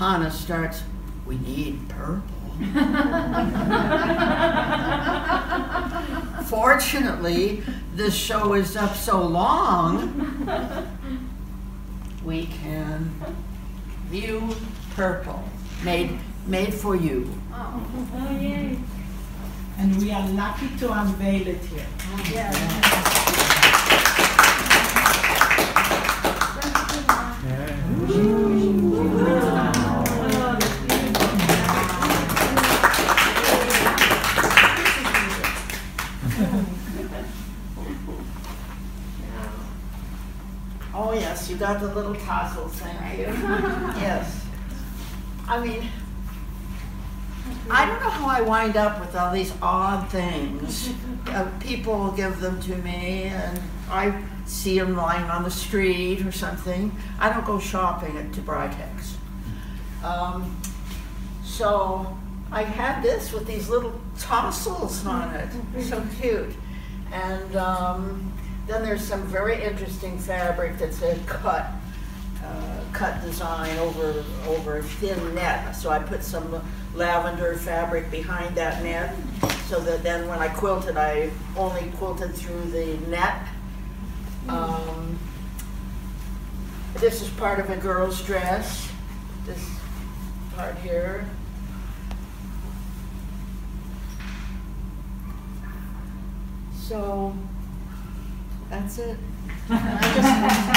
Hanna starts, we need purple. Fortunately, this show is up so long, we can view purple, made, made for you. Oh, oh yay. And we are lucky to unveil it here. Oh, yes, you got the little tassels, thank you. Yes. I mean, I don't know how I wind up with all these odd things. Uh, people give them to me and I see them lying on the street or something. I don't go shopping at to Um, so I had this with these little tassels on it, so cute. And um, then there's some very interesting fabric that's a cut, uh, cut design over over a thin net. So I put some lavender fabric behind that net, so that then when I quilted, I only quilted through the net. Um, this is part of a girl's dress. This part here. So that's it.